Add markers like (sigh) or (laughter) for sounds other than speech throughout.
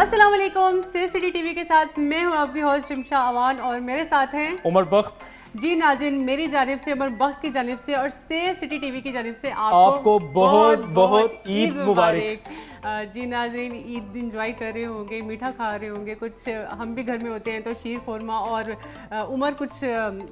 अस्सलाम वालेकुम safe city TV के साथ मैं हूँ आपकी होस्ट शिमशा अवान और मेरे साथ हैं उमर बख्त। जी नाजिन मेरी जानब से उमर बख्त की जानब से और सेफ़ सिटी टीवी की जानब से आपको, आपको बहुत बहुत ईद मुबारक। जी नाजरीन ईद इंजॉय कर रहे होंगे मीठा खा रहे होंगे। कुछ हम भी घर में होते हैं तो शीर खोरमा और उमर कुछ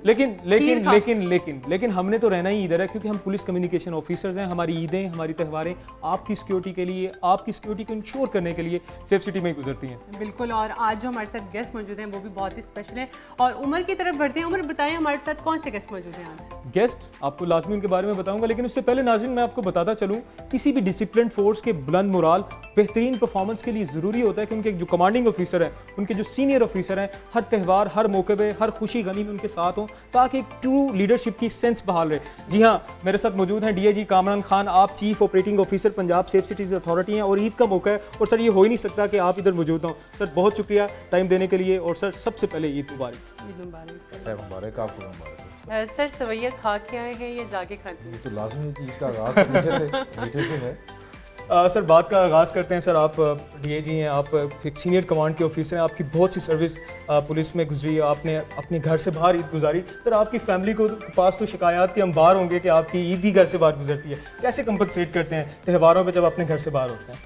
लेकिन लेकिन लेकिन लेकिन लेकिन हमने तो रहना ही इधर है क्योंकि हम पुलिस कम्युनिकेशन ऑफिसर्स हैं हमारी ईदें हमारी त्यौहारें आपकी सिक्योरिटी के लिए आपकी सिक्योरिटी को इंश्योर करने के लिए सेफ़ सिटी में गुजरती हैं। बिल्कुल और आज जो हमारे साथ गेस्ट मौजूद हैं वो भी बहुत ही स्पेशल है। और उमर की तरफ़ बढ़ते हैं। उमर बताएँ हमारे साथ कौन से गेस्ट मौजूद हैं आज? गेस्ट आपको लाजमी उनके बारे में बताऊँगा लेकिन उससे पहले नाजरीन मैं आपको बताता चलूँ किसी भी डिसिप्लिन फोर्स के बुलंद मुराल बेहतरीन परफॉर्मेंस के लिए ज़रूरी होता है कि उनके जो कमांडिंग ऑफिसर हैं उनके जो सीनियर ऑफिसर हैं हर त्यौहार हर मौके पे हर खुशी गनी में उनके साथ हों ताकि एक ट्रू लीडरशिप की सेंस बहाल रहे। जी हाँ मेरे साथ मौजूद हैं डी कामरान खान आप chief operating officer Punjab safe cities authority हैं और ईद का मौका है और सर ये हो ही नहीं सकता कि आप इधर मौजूद हों। सर बहुत शुक्रिया टाइम देने के लिए और सर सबसे पहले ईद मुबारक। ईद मुबारक आपको मुबारक। सर सवैया खा के आए हैं या जाके खाते हैं। तो लाजमी ईद का आगाज़ मीठे से मीठे से है। आ, सर बात का आगाज़ करते हैं सर आप डी जी हैं आप एक सीनियर कमांड के ऑफिसर हैं आपकी बहुत सी सर्विस पुलिस में गुजरी है आपने अपने घर से बाहर ईद गुजारी। सर आपकी फैमिली को पास तो शिकायत के अंबार होंगे कि आपकी ईद ही घर से बाहर गुजरती है। कैसे कंपनसेट करते हैं त्यौहारों पर जब अपने घर से बाहर होते हैं?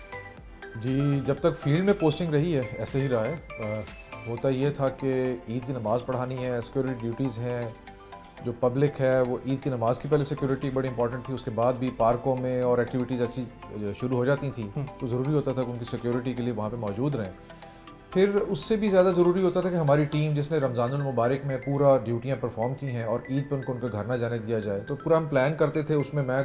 जी जब तक फ़ील्ड में पोस्टिंग रही है ऐसे ही रहा है। होता ये था कि ईद की नमाज़ पढ़ानी है सिक्योरिटी ड्यूटीज़ हैं जो पब्लिक है वो ईद की नमाज़ की पहले सिक्योरिटी बड़ी इंपॉर्टेंट थी उसके बाद भी पार्कों में और एक्टिविटीज़ ऐसी शुरू हो जाती थी हम्म। तो ज़रूरी होता था कि उनकी सिक्योरिटी के लिए वहाँ पर मौजूद रहें फिर उससे भी ज़्यादा ज़रूरी होता था कि हमारी टीम जिसने रमज़ान मुबारक में पूरा ड्यूटियाँ परफॉर्म की हैं और ईद पर उनको उनके घर ना जाने दिया जाए तो पूरा हम प्लान करते थे उसमें मैं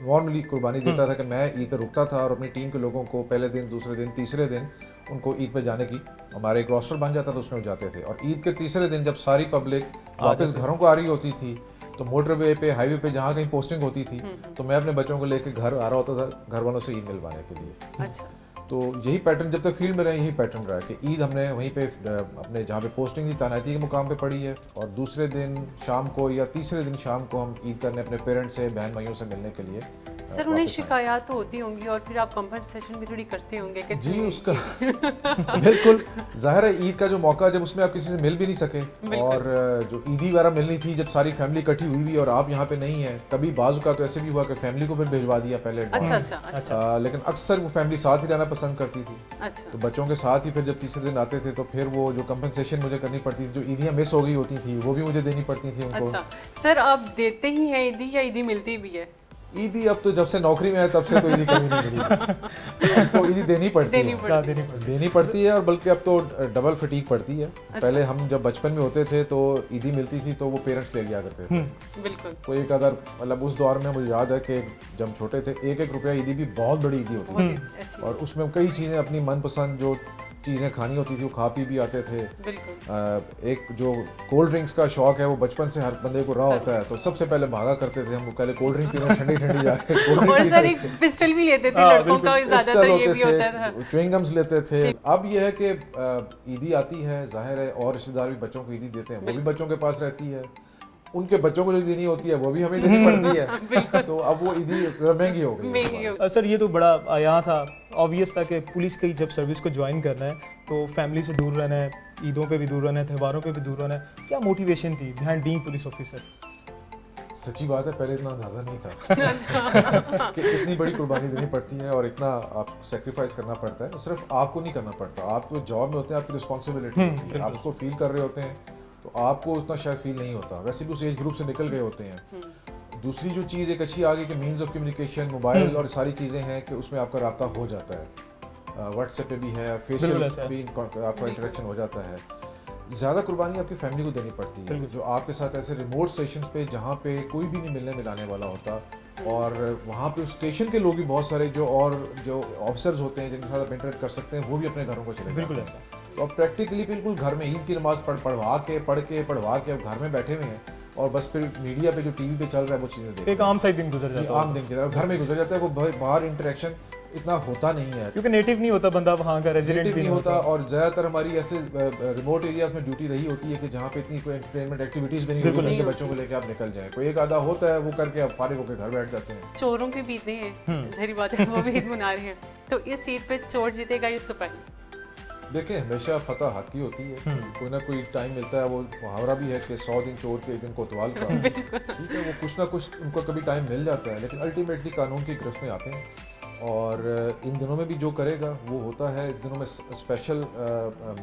नॉर्मली कुर्बानी देता हम्म। था कि मैं ईद पर रुकता था और अपनी टीम के लोगों को पहले दिन दूसरे दिन तीसरे दिन उनको ईद पे जाने की। हमारे एक रोस्टर बन जाता था उसमें जाते थे। और ईद के तीसरे दिन जब सारी पब्लिक वापस घरों को आ रही होती थी तो मोटरवे पे हाईवे पे जहाँ कहीं पोस्टिंग होती थी हम्म, हम्म। तो मैं अपने बच्चों को लेकर घर आ रहा होता था घर वालों से ईद मिलवाने के लिए। अच्छा। तो यही पैटर्न जब तक फ़ील्ड में रहे यही पैटर्न रहा कि ईद हमने वहीं पे अपने जहाँ पे पोस्टिंग थी तैनाती के मुकाम पे पड़ी है। और दूसरे दिन शाम को या तीसरे दिन शाम को हम ईद करने अपने पेरेंट्स से बहन भाइयों से मिलने के लिए सर उन्हें शिकायत तो होती होंगी और फिर आप कंपनसेशन भी थोड़ी करते होंगे कि जी उसका (laughs) बिल्कुल। ज़ाहिर है ईद का जो मौका जब उसमें आप किसी से मिल भी नहीं सके और जो ईदी वगैरह मिलनी थी जब सारी फैमिली इकट्ठी हुई हुई और आप यहाँ पे नहीं है कभी बाजू का तो ऐसे भी हुआ कि फैमिली को फिर भिजवा दिया पहले अच्छा, अच्छा, अच्छा। लेकिन अक्सर वो फैमिली साथ ही रहना पसंद करती थी। अच्छा। तो बच्चों के साथ ही फिर जब तीसरे दिन आते थे तो फिर वो जो कंपनसेशन मुझे करनी पड़ती थी जो ईदियाँ मिस हो गई होती थी वो भी मुझे देनी पड़ती थी उनको। अच्छा। सर आप देते ही हैं ईदी या ईदी मिलती भी है? ईदी अब तो जब से नौकरी में है तब से तो ईदी कभी नहीं मिली। तो ईदी देनी पड़ती देनी है देनी पड़ती देनी पड़ती है और बल्कि अब तो डबल फटीक पड़ती है। अच्छा। पहले हम जब बचपन में होते थे तो ईदी मिलती थी तो वो पेरेंट्स ले लिया करते थे। हम्म। बिल्कुल। तो एक अदर मतलब उस दौर में मुझे याद है कि जब छोटे थे एक एक रुपया ईदी भी बहुत बड़ी ईदी होती थी। और उसमें कई चीज़ें अपनी मनपसंद जो चीज़ें खानी होती थी वो खा पी भी आते थे। आ, एक जो कोल्ड ड्रिंक्स का शौक है वो बचपन से हर बंदे को रहा होता है तो सबसे पहले भागा करते थे हम पहले कोल्ड ड्रिंक पीना ठंडी ठंडी जाके पिस्टल भी लेते थे हाँ, लड़कों का ज़्यादातर ये भी होता था च्युइंगम्स लेते थे। अब ये है कि ईदी आती है ज़ाहिर है और रिश्तेदार भी बच्चों को ईदी देते हैं वो भी बच्चों के पास रहती है। उनके बच्चों को जो देनी होती है वो भी हमें देनी पड़ती है। (laughs) तो अब वो ईदी महँगी हो गई सर ये तो बड़ा यहाँ था। ऑब्वियस था कि पुलिस की जब सर्विस को ज्वाइन करना है तो फैमिली से दूर रहना है ईदों पे भी दूर रहना है त्यौहारों पे भी दूर रहना है। क्या मोटिवेशन थी बिहाइंड बीइंग पुलिस ऑफिसर सच्ची बात है पहले इतना अंदाज़ा नहीं था (laughs) (laughs) कि इतनी बड़ी कुर्बानी देनी पड़ती है और इतना आप सेक्रीफाइस करना पड़ता है। सिर्फ़ आपको नहीं करना पड़ता। आप तो जॉब में होते हैं आपकी रिस्पॉन्सिबिलिटी हम्म, होती है। आप उसको फील कर रहे होते हैं। तो आपको उतना शायद फील नहीं होता। वैसे भी उस एज ग्रुप से निकल गए होते हैं। हम्म। दूसरी जो चीज़ एक अच्छी आ गई कि मीन्स ऑफ़ कम्युनिकेशन मोबाइल और सारी चीज़ें हैं कि उसमें आपका रबता हो जाता है। व्हाट्सएप पे भी है फेशियल भी आपका इंटरेक्शन हो जाता है। ज़्यादा कुर्बानी आपकी फैमिली को देनी पड़ती है जो आपके साथ ऐसे रिमोट स्टेशन पे जहाँ पे कोई भी नहीं मिलने मिलाने वाला होता। और वहाँ पे उस स्टेशन के लोग भी बहुत सारे जो और जो ऑफिसर्स होते हैं जिनके साथ आप इंटरेक्ट कर सकते हैं वो भी अपने घरों को चले बिल्कुल तो अब प्रैक्टिकली बिल्कुल घर में ईद की नमाज़ पढ़ पढ़वा के पढ़ के पढ़वा के अब घर में बैठे हुए हैं और बस फिर मीडिया पे जो टीवी पे चल रहा है वो चीज़ें देख एक आम सा दिन गुजर जाता है आम दिन की तरह घर में गुजर जाता है वो बाहर इंटरेक्शन इतना होता नहीं है। क्योंकि नेटिव नहीं होता बंदा वहाँ का रेजिडेंट नहीं होता और ज़्यादातर हमारी ऐसे रिमोट एरियाज़ में ड्यूटी रही होती है कि जहाँ पे इतनी कोई एंटरटेनमेंट एक्टिविटीज़ भी नहीं होती बच्चों को लेकर आप निकल जाए। कोई एक आधा होता है वो करके आप फारिग होकर घर बैठ जाते हैं। चोरों के बीते हैं हम्म। बात है वो भी मना रहे हैं। तो इस ईद पे चोर जीतेगा ये सिपाही देखिए हमेशा फतह हक ही होती है। कोई ना कोई टाइम मिलता है वो मुहावरा भी है कि सौ दिन चोर के एक दिन कोतवाल का। (laughs) ठीक है वो कुछ ना कुछ उनको कभी टाइम मिल जाता है लेकिन अल्टीमेटली कानून की गिरफ्त में आते हैं। और इन दिनों में भी जो करेगा वो होता है। इन दिनों में स्पेशल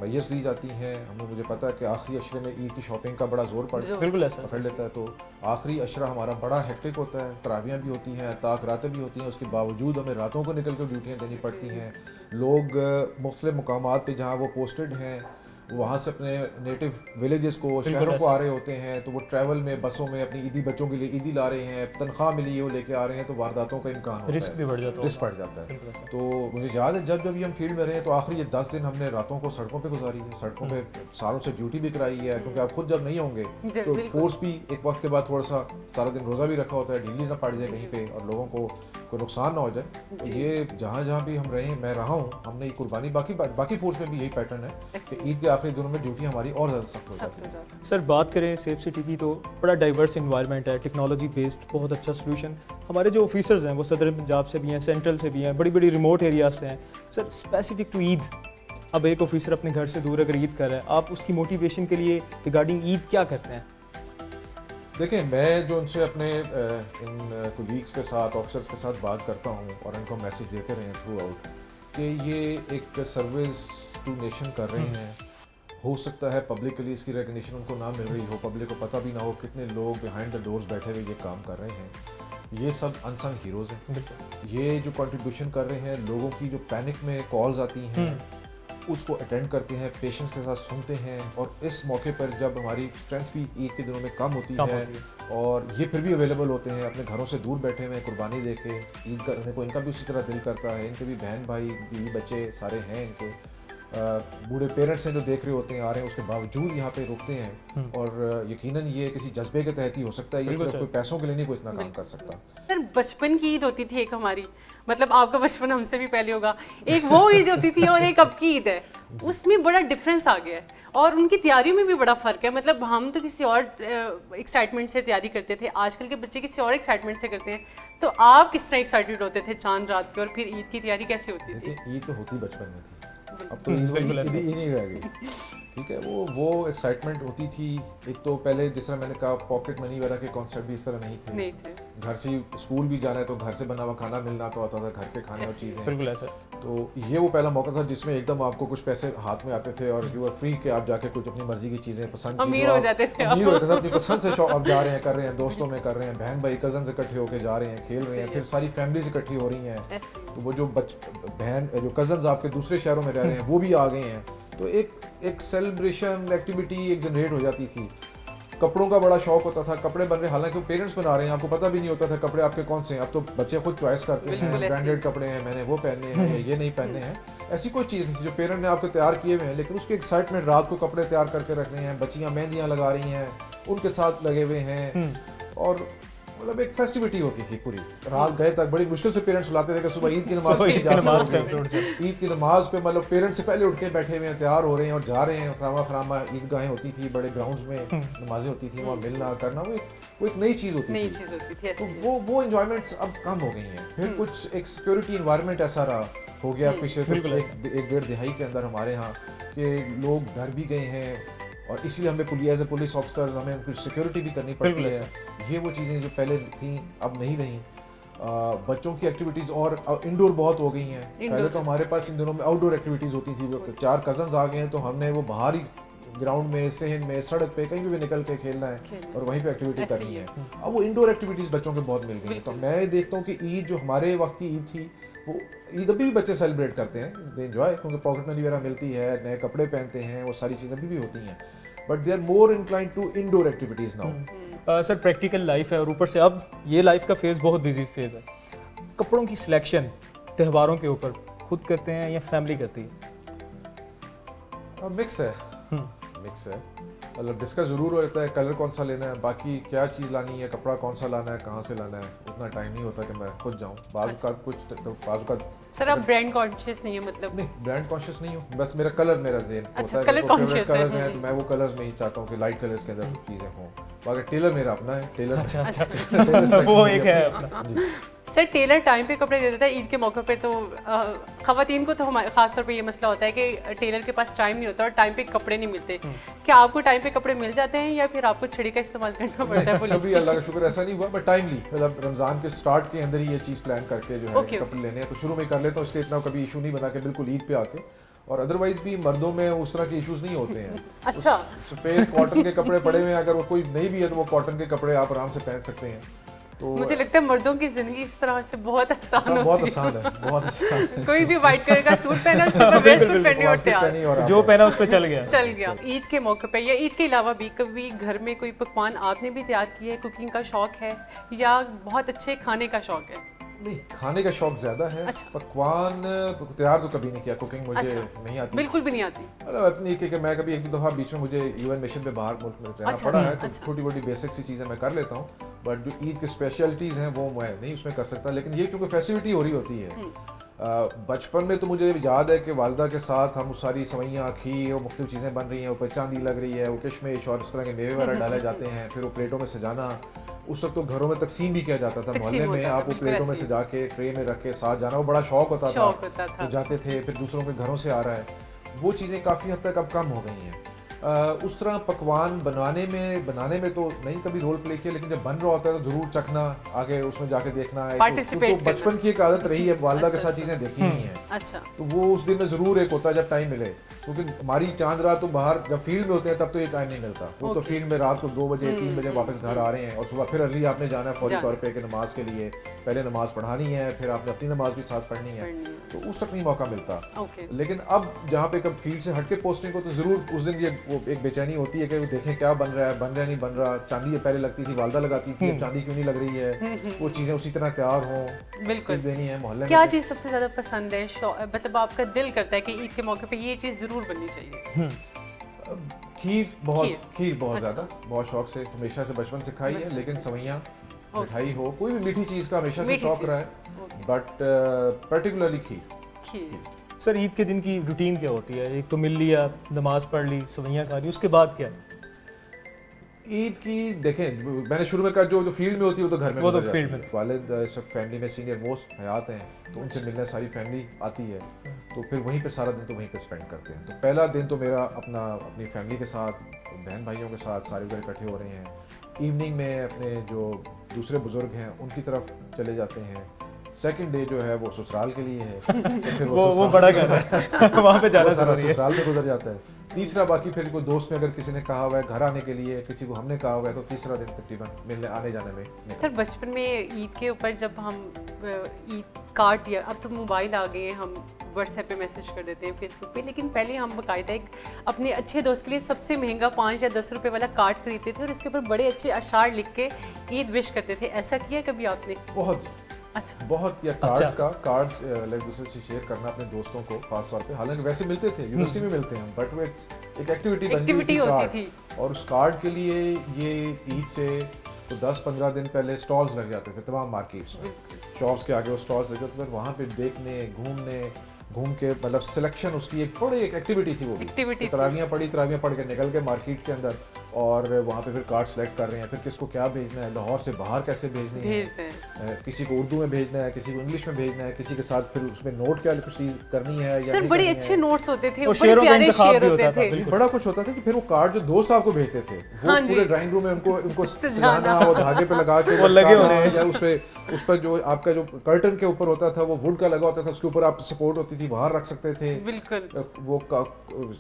मैयस ली जाती हैं। हमें मुझे पता है कि आखिरी अशरे में ईद की शॉपिंग का बड़ा ज़ोर पड़ बिल्कुल ऐसा। पकड़ लेता है। तो आखिरी अशरा हमारा बड़ा हेक्टिक होता है। तरावियाँ भी होती हैं ताक रातें भी होती हैं। उसके बावजूद हमें रातों को निकल कर ड्यूटियाँ देनी पड़ती हैं। लोग मुख्तु मकाम पर जहाँ वो पोस्टेड हैं वहाँ से अपने नेटिव विलेजेस को शहरों को आ रहे होते हैं तो वो ट्रैवल में बसों में अपनी ईदी बच्चों के लिए ईदी ला रहे हैं तनख्वाह मिली है वो लेके आ रहे हैं तो वारदातों का इम्कान होता रिस्क भी बढ़ जाता है रिस्क बढ़ जाता है। तो मुझे याद है जब जब हम फ़ील्ड में रहे तो आखिरी ये दस दिन हमने रातों को सड़कों पर गुजारी है। सड़कों पर सालों से ड्यूटी भी कराई है क्योंकि आप खुद जब नहीं होंगे तो फोर्स भी एक वक्त के बाद थोड़ा सा सारा दिन रोज़ा भी रखा होता है ढीली ना पड़ जाए कहीं पर और लोगों को कोई नुकसान ना हो जाए। तो ये जहाँ जहाँ भी हम रहे मैं रहा हूँ हमने ये कुर्बानी बाकी बाकी फोर्स में भी यही पैटर्न है कि ईद के आखिरी दिनों में ड्यूटी हमारी और ज़्यादा सख्त हो जाती है। सर बात करें सेफ़ सिटी की तो बड़ा डाइवर्स इन्वायरमेंट है टेक्नोलॉजी बेस्ड बहुत अच्छा सोल्यूशन हमारे जो ऑफिसर्स हैं वो सदर पंजाब से भी हैं सेंट्रल से भी हैं बड़ी बड़ी रिमोट एरियाज़ से हैं। सर स्पेसिफिक टू ईद अब एक ऑफिसर अपने घर से दूर अगर ईद कर रहा है आप उसकी मोटिवेशन के लिए रिगार्डिंग ईद क्या करते हैं? देखिए मैं जो उनसे अपने इन कोलीग्स के साथ ऑफिसर्स के साथ बात करता हूँ और उनको मैसेज देते रहे थ्रू आउट कि ये एक सर्विस टू नेशन कर रहे हैं। हो सकता है पब्लिकली इसकी रिकग्निशन उनको ना मिल रही हो पब्लिक को पता भी ना हो कितने लोग बिहाइंड द डोर्स बैठे हुए ये काम कर रहे हैं। ये सब अनसंग हीरोज़ हैं। ये जो कंट्रीब्यूशन कर रहे हैं लोगों की जो पैनिक में कॉल्स आती हैं हम्म। उसको अटेंड करते हैं पेशेंस के साथ सुनते हैं और इस मौके पर जब हमारी स्ट्रेंथ भी ईद के दिनों में कम होती कम है होती और ये फिर भी अवेलेबल होते हैं अपने घरों से दूर बैठे हुए कुर्बानी दे के ईद करने को इनका भी उसी तरह दिल करता है इनके भी बहन भाई बीवी बच्चे सारे हैं इनके। बूढ़े पेरेंट्स हैं जो देख रहे होते हैं आ रहे हैं उसके बावजूद यहाँ पे रुकते हैं। हम्म। और यकीनन ये किसी जज्बे के तहत ही हो सकता है ये सिर्फ़ कोई पैसों के लिए नहीं कोई इतना काम कर सकता। सर बचपन की ईद होती थी एक हमारी। मतलब आपका बचपन हमसे भी पहले होगा। एक वो ईद होती थी और एक अब की ईद है। उसमें बड़ा डिफरेंस आ गया है। और उनकी तैयारियों में भी बड़ा फ़र्क है। मतलब हम तो किसी और एक्साइटमेंट से तैयारी करते थे। आजकल के बच्चे किसी और एक्साइटमेंट से करते हैं। तो आप किस तरह एक्साइटेड होते थे चाँद रात के? और फिर ईद की तैयारी कैसे होती थी? ईद तो होती बचपन में थी। अब तो ईद ही नहीं रह गई। ठीक है वो वो एक्साइटमेंट होती थी। एक तो पहले जिस तरह मैंने कहा पॉकेट मनी वगैरह के कॉन्सेप्ट भी इस तरह नहीं थे, नहीं थे। घर से स्कूल भी जाना है तो घर से बना हुआ खाना मिलना तो आता था घर के खाने और चीज़ें। बिल्कुल ऐसा। तो ये वो पहला मौका था जिसमें एकदम आपको कुछ पैसे हाथ में आते थे और यू आर फ्री के आप जाके कुछ अपनी मर्ज़ी की चीज़ें पसंद अमीर हो जाते थे अमीर हो जाते थे अपनी पसंद से आप जा रहे हैं कर रहे हैं दोस्तों में कर रहे हैं बहन भाई कज़न इकट्ठे होकर जा रहे हैं खेल रहे हैं फिर सारी फैमिलीज़ इकट्ठी हो रही हैं। तो वो जो बच बहन जो कज़न आपके दूसरे शहरों में रह रहे हैं वो भी आ गए हैं। तो एक एक सेलिब्रेशन एक्टिविटी एक जनरेट हो जाती थी। कपड़ों का बड़ा शौक होता था कपड़े बन रहे हालाँकि पेरेंट्स बना रहे हैं आपको पता भी नहीं होता था कपड़े आपके कौन से हैं। अब तो बच्चे खुद चॉइस करते हैं ब्रांडेड कपड़े हैं मैंने वो पहने हैं ये नहीं पहने हैं। ऐसी कोई चीज़ नहीं जो पेरेंट ने आपको तैयार किए हुए हैं लेकिन उसके एक्साइटमेंट रात को कपड़े तैयार करके रख रहे हैं बच्चियाँ मेहंदियाँ लगा रही हैं उनके साथ लगे हुए हैं। हम्म। और मतलब एक फेस्टिविटी होती थी पूरी। रात गए तक बड़ी मुश्किल से पेरेंट्स बुलाते थे कि सुबह ईद की नमाज़ ईद की नमाज़ पे मतलब पेरेंट्स से पहले उठ के बैठे हुए हैं तैयार हो रहे हैं और जा रहे हैं। खरामा खरामा ईदगाहें होती थी बड़े ग्राउंड्स में हम्म। नमाजें होती थी वहाँ मिलना करना वो एक वो एक नई चीज़ होती थी। तो वो वो इंजॉयमेंट्स अब कम हो गई हैं। फिर हम्म। कुछ एक सिक्योरिटी इन्वायरमेंट ऐसा रहा। हो गया हम्म। पिछले एक डेढ़ दिहाई के अंदर हमारे यहाँ के लोग डर भी गए हैं और इसलिए हमें police as a police officer हमें कुछ सिक्योरिटी भी करनी पड़ती है। ये वो चीज़ें जो पहले थी अब नहीं रही। बच्चों की एक्टिविटीज़ और इंडोर बहुत हो गई हैं। पहले तो हमारे पास इन दिनों में आउटडोर एक्टिविटीज़ होती थी। चार कजन्स आ गए हैं तो हमने वो बाहर ही ग्राउंड में सहन में सड़क पे कहीं भी निकल के खेलना है और वहीं पे एक्टिविटी करनी है। अब वो इंडोर एक्टिविटीज़ बच्चों के बहुत मिल गई हैं। तो मैं देखता हूँ कि ईद जो हमारे वक्त की ईद थी वो ईद अभी भी बच्चे सेलिब्रेट करते हैं दे इन्जॉय क्योंकि पॉकेट मनी वगैरह मिलती है नए कपड़े पहनते हैं वो सारी चीज़ें अभी भी होती हैं। But they are more incline to indoor activities now sir practical life है और ऊपर से अब ये लाइफ का फ़ेज़ बहुत बिज़ी फ़ेज़ है। कपड़ों की सिलेक्शन त्योहारों के ऊपर खुद करते हैं या फैमिली करती है? मिक्स है। मिक्स। है। मतलब डिस्कस ज़रूर रहता है कलर कौन सा लेना है बाकी क्या चीज़ लानी है कपड़ा कौन सा लाना है कहाँ से लाना है उतना टाइम नहीं होता कि मैं खुद जाऊँ। बाजू अच्छा। का कुछ तो बाजू का सर आप ब्रांड कॉन्शियस नहीं है मतलब। नहीं ब्रांड कॉन्शियस नहीं हूँ। बस मेरा कलर मेरा जेन अच्छा, होता है। कलर कलर्स हैं तो मैं वो कलर्स में ही चाहता हूँ कि लाइट कलर्स के अंदर चीज़ें हों। बाकी टेलर मेरा अपना है टेलर अच्छा अच्छा। (laughs) (laughs) वो एक है सर टेलर टाइम पे कपड़े दे देता है ईद के मौके पे तो खातन को तो हमारे खास तौर पे ये मसला होता है कि टेलर के पास टाइम नहीं होता और टाइम पे कपड़े नहीं मिलते। क्या आपको टाइम पे कपड़े मिल जाते हैं या फिर आपको छड़ी का इस्तेमाल करना पड़ता है अभी अल्लाह का शुक्र ऐसा नहीं हुआ बट टाइमली मतलब रमज़ान के स्टार्ट के अंदर ही ये चीज़ प्लान करके जो है कपड़े लेने हैं तो शुरू में कर लेता हूँ इसलिए इतना कभी इशू नहीं बना के बिल्कुल ईद पे आके। और अदरवाइज़ भी मर्दों में उस तरह के इश्यूज़ नहीं होते हैं। (laughs) अच्छा। सफ़ेद कॉटन के कपड़े पड़े हुए हैं अगर वो कोई नहीं भी है तो वो कॉटन के कपड़े आप आराम से पहन सकते हैं। तो मुझे लगता है मर्दों की ज़िंदगी इस तरह से बहुत आसान बहुत होती आसान है बहुत आसान (laughs) कोई भी व्हाइट कलर का सूट पहना उसके ऊपर वेस्ट सूट पहनी और हैं जो पहना उस पर चल गया। चल गया। ईद के मौके पे या ईद के अलावा भी कभी घर में कोई पकवान आपने भी तैयार किया है कुकिंग का शौक है या बहुत अच्छे खाने का शौक है? नहीं खाने का शौक ज़्यादा है अच्छा। पकवान तैयार तो कभी नहीं किया कुकिंग मुझे अच्छा। नहीं आती बिल्कुल भी नहीं आती मतलब अपनी कि मैं कभी एक दो दफ़ा बीच में मुझे यूएन मिशन पे बाहर मुल्क में रहना अच्छा, पड़ा है तो अच्छा। छोटी मोटी बेसिक सी चीज़ें मैं कर लेता हूँ बट जो ईद की स्पेशलिटीज़ हैं वो मैं नहीं उसमें कर सकता लेकिन ये चूँकि फेस्टिविटी हो रही होती है हम्म। बचपन में तो मुझे याद है कि वालदा के साथ हम सारी सवैयाँ खीर और मुख्तु चीज़ें बन रही हैं ऊपर चांदी लग रही है वो किशमिश और इस तरह के मेवे वगैरह डाले जाते हैं फिर वो प्लेटों में सजाना उस वक्त तो घरों में तकसीम भी किया जाता था मोहल्ले में आप वो प्लेटों में सजा के ट्रे में रख के साथ जाना वो बड़ा शौक होता था। होता था। तो जाते थे फिर दूसरों के घरों से आ रहा है। वो चीज़ें काफ़ी हद तक अब कम हो गई हैं। उस तरह पकवान बनाने में बनाने में तो नहीं कभी रोल प्ले किया लेकिन जब बन रहा होता है तो ज़रूर चखना आगे उसमें जाके देखना है तो बचपन की एक आदत रही है वालदा के साथ चीज़ें देखी नहीं है। अच्छा। तो वो उस दिन में ज़रूर एक होता है जब टाइम मिले। क्योंकि हमारी चाँद रात तो बाहर जब फ़ील्ड में होते हैं तब तो ये टाइम नहीं मिलता। वो तो फ़ील्ड में रात को दो बजे तीन बजे वापस घर आ रहे हैं और सुबह फिर अर्ली आपने जाना है फौरी तौर पे कि नमाज़ के लिए। पहले नमाज़ पढ़ानी है फिर आपने अपनी नमाज़ भी साथ पढ़नी है। तो उस वक्त नहीं मौका मिलता। लेकिन अब जहाँ पे कब फ़ील्ड से हटके पोस्टिंग को तो ज़रूर उस दिन ये वो एक बेचैनी होती है कि वो देखें क्या बन रहा है बन रहा नहीं बन रहा। चांदी पहले लगती थी वालदा लगाती थी चांदी क्यों नहीं लग रही है? वो चीज़ें उसी तरह तैयार हों बिल्कुल। देनी है मोहल्ले क्या चीज़ सबसे ज़्यादा पसंद है? मतलब आपका दिल करता है कि ईद के मौके पर ये चीज़ ज़रूर बननी चाहिए। खीर बहुत खीर। बहुत अच्छा। ज़्यादा। बहुत शौक से हमेशा से बचपन से खाई है लेकिन सवैयाँ मिठाई हो कोई भी मीठी चीज़ का हमेशा से शौक रहा है। But particularly kheer. Kheer. Sir Eid के दिन की रूटीन क्या होती है? एक तो मिल लिया नमाज़ पढ़ ली सवैयाँ खा ली उसके बाद क्या? ईद की देखें मैंने शुरू में कहा जो जो फ़ील्ड में होती है वो तो घर में वो तो फ़ील्ड। वालिद इस वक्त फैमिली में सीनियर मोस्ट हयात हैं तो उनसे मिलने सारी फैमिली आती है। तो फिर वहीं पे सारा दिन तो वहीं पे स्पेंड करते हैं। तो पहला दिन तो मेरा अपना अपनी फैमिली के साथ बहन भाइयों के साथ सारे घर इकट्ठे हो रहे हैं। इवनिंग में अपने जो दूसरे बुज़ुर्ग हैं उनकी तरफ़ चले जाते हैं। सेकेंड डे जो है वो ससुराल के लिए है। (laughs) तो फिर वो वो वो बड़ा घर है। (laughs) (laughs) वहाँ पे जाना ससुराल में गुजर जाता है। तीसरा बाकी फिर कोई दोस्त में अगर किसी ने कहा हुआ है घर आने के लिए किसी को हमने कहा हुआ है तो तीसरा दिन तकरीबन मिलने आने जाने में सर बचपन में ईद के ऊपर जब हम ईद कार्ड या अब तो मोबाइल आ गए हैं हम व्हाट्सएप पे मैसेज कर देते हैं फेसबुक पे लेकिन पहले हम बाकायदा एक अपने अच्छे दोस्त के लिए सबसे महँगा पाँच या दस रुपए वाला कार्ड खरीदते थे और उसके ऊपर बड़े अच्छे अशार लिख के ईद विश करते थे। ऐसा किया कभी आपने? बहुत। अच्छा। बहुत किया कार्ड्स का कार्ड्स लाइक दूसरे से शेयर करना अपने दोस्तों को खास तौर पे। हालाँकि वैसे मिलते थे यूनिवर्सिटी में मिलते हैं बट वो एक एक एक्टिविटी बन गई थी होती कार्ड थी। और उस कार्ड के लिए ये ईद से तो 10-15 दिन पहले स्टॉल्स लग जाते थे तमाम मार्केट्स में। शॉप्स के आगे वो स्टॉल्स लगे होते थे वहाँ पे देखने घूमने घूम के मतलब सिलेक्शन उसकी एक थोड़ी एक एक्टिविटी थी वो भी। तरावियाँ पढ़ी तरावियाँ पढ़ के निकल के मार्केट के अंदर। और वहाँ पे फिर कार्ड सेलेक्ट कर रहे हैं। फिर किसको क्या भेजना है? लाहौर से बाहर कैसे भेजनी है? भेजते किसी को उर्दू में भेजना है किसी को इंग्लिश में भेजना है किसी के साथ फिर उसमें नोट क्या कुछ चीज़ करनी है या सर बड़े अच्छे। नोट्स होते थे और बड़े शेयरों का प्यारे इंतखाब भी होते था, बड़ा कुछ होता था कि फिर वो कार्ड जो दोस्त आपको भेजते थे वो हाँ पूरे ड्राइंग रूम में उनको उनको (laughs) सजाना। वो धागे पे लगा के (laughs) वो लगे होने। या उस पे उस पर जो आपका जो कर्टन के ऊपर होता था वो वुड का लगा होता था उसके ऊपर आप सपोर्ट होती थी बाहर रख सकते थे। बिल्कुल। वो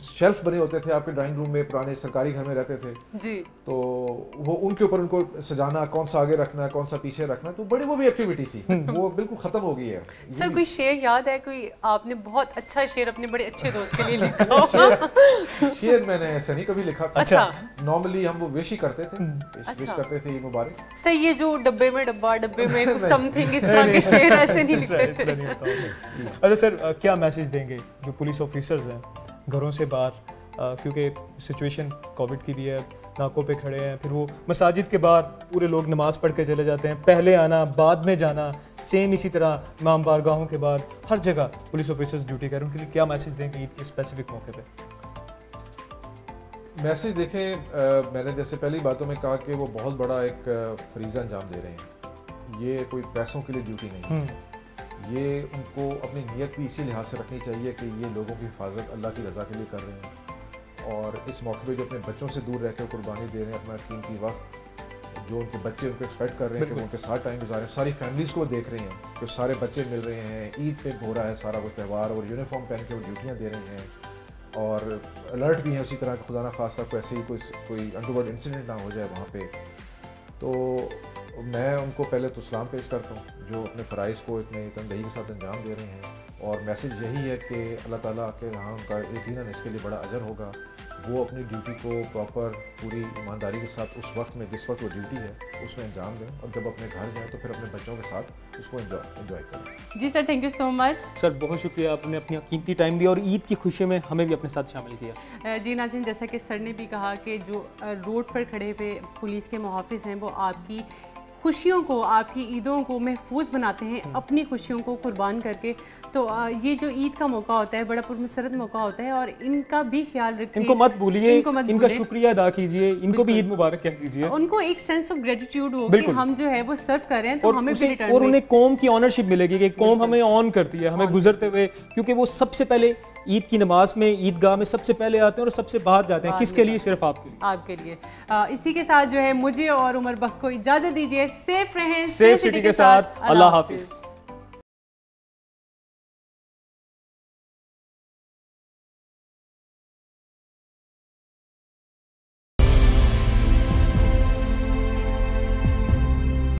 शेल्फ बने होते थे आपके ड्राइंग रूम में पुराने सरकारी घर में रहते थे। जी। तो वो उनके ऊपर उनको सजाना कौन सा आगे रखना कौन सा पीछे रखना तो बड़ी वो भी एक्टिविटी थी। (laughs) वो बिल्कुल खत्म हो गई है। सर कोई शेर याद है? कोई आपने बहुत अच्छा शेर अपने बड़े अच्छे दोस्त के लिए (laughs) लिखा हो? शेर मैंने ऐसा नहीं कभी लिखा था। अच्छा। नॉर्मली हम वो विश ही करते थे। विश विश अच्छा। करते थे ईद मुबारक। सर ये जो डब्बे में डब्बा डब्बे में (laughs) कुछ समथिंग इस तरह के शेर ऐसे नहीं लिखते थे नहीं होता। होगा। अच्छा सर क्या मैसेज देंगे जो पुलिस ऑफिसर्स हैं घरों से बाहर क्योंकि सिचुएशन कोविड की भी है नाकों पे खड़े हैं फिर वो मसाजिद के बाद पूरे लोग नमाज़ पढ़ के चले जाते हैं पहले आना बाद में जाना सेम इसी तरह इमाम बारगाहों के बाद हर जगह पुलिस ऑफिसर्स ड्यूटी कर रहे हैं। उनके लिए क्या मैसेज देंगे ईद के स्पेसिफिक मौके पे? मैसेज देखें आ, मैंने जैसे पहली बातों में कहा कि वो बहुत बड़ा एक फरीज़ा अंजाम दे रहे हैं। ये कोई पैसों के लिए ड्यूटी नहीं है। हम्म। ये उनको अपनी नीयत भी इसी लिहाज से रखनी चाहिए कि ये लोगों की हिफाजत अल्लाह की रज़ा के लिए कर रहे हैं। और इस मौके पे जो अपने बच्चों से दूर रह कर कुर्बानी दे रहे हैं अपना कीमती वक्त जो उनके बच्चे उनको एक्सपेक्ट कर रहे हैं कि उनके साथ टाइम गुजारें सारी फैमिलीज़ को देख रहे हैं कि सारे बच्चे मिल रहे हैं ईद पे हो रहा है सारा वो त्यौहार और यूनिफॉर्म पहन के वो ड्यूटियाँ दे रहे हैं और अलर्ट भी हैं उसी तरह खुदा ना खासा को ऐसे ही कोई कोई अंडरवर्ड इंसिडेंट ना हो जाए वहाँ पर तो मैं उनको पहले तो सलाम पेश करता हूँ जो अपने फ़राइज़ को इतने तनदही के साथ अंजाम दे रहे हैं और मैसेज यही है कि अल्लाह ताला के यहाँ उनका यकीन इसके लिए बड़ा अजर होगा। वो अपनी ड्यूटी को प्रॉपर पूरी ईमानदारी के साथ उस वक्त में जिस वक्त वो ड्यूटी है उसमें अंजाम दें और जब अपने घर जाएँ तो फिर अपने बच्चों के साथ उसको इन्जॉय करें। जी sir thank you so much sir बहुत शुक्रिया आपने अपनी कीमती टाइम दिया और ईद की खुशी में हमें भी अपने साथ शामिल किया। जी नाजिन जैसा कि सर ने भी कहा कि जो रोड पर खड़े हुए पुलिस के मुहाफ़ हैं वो आपकी खुशियों को आपकी ईदों को महफूज बनाते हैं हम्म। अपनी खुशियों को कुर्बान करके। तो ये जो ईद का मौका होता है बड़ा पुरमसरत मौका होता है और इनका भी ख्याल रखिए इनको मत भूलिए इनको मत इनका शुक्रिया अदा कीजिए इनको भी ईद मुबारक कह दीजिए। उनको एक सेंस ऑफ़ ग्रेटिट्यूड हो कि हम जो है वो सर्व कर रहे हैं तो और हमें और उन्हें कौम की ऑनरशिप मिलेगी कि कौम हमें ऑन करती है हमें गुजरते हुए क्योंकि वो सबसे पहले ईद की नमाज़ में ईदगाह में सबसे पहले आते हैं और सबसे बाहर जाते हैं। किसके लिए? सिर्फ़ आपके लिए। आपके लिए। आ, इसी के साथ जो है मुझे और उमर बख को इजाज़त दीजिए। सेफ़ रहें सेफ़ सिटी के साथ। अल्लाह हाफिज़।